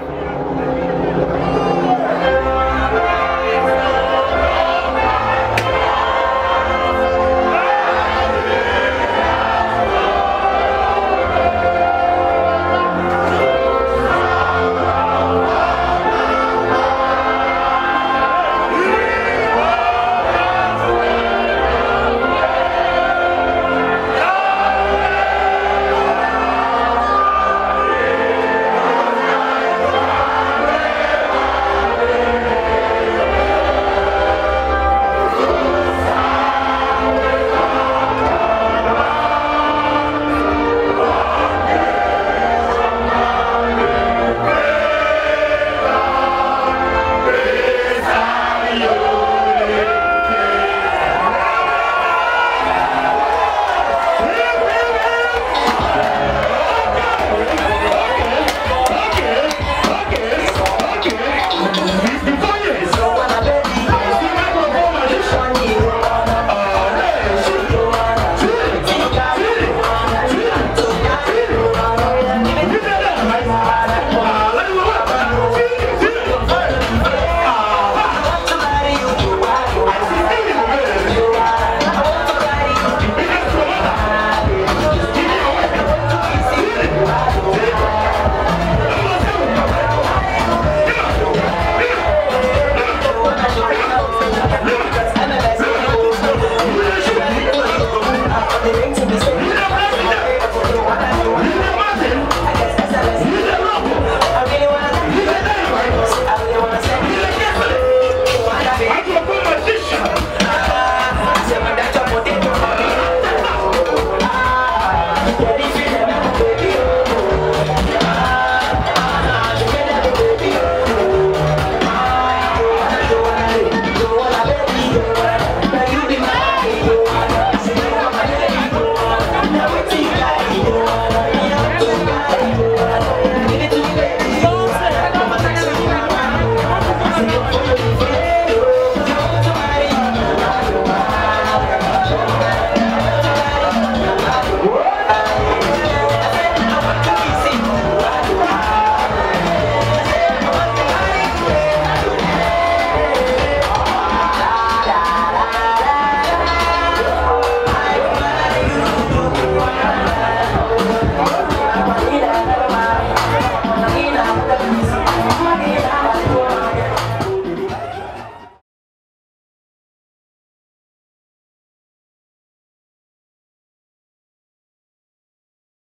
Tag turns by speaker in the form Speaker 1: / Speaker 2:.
Speaker 1: Bye.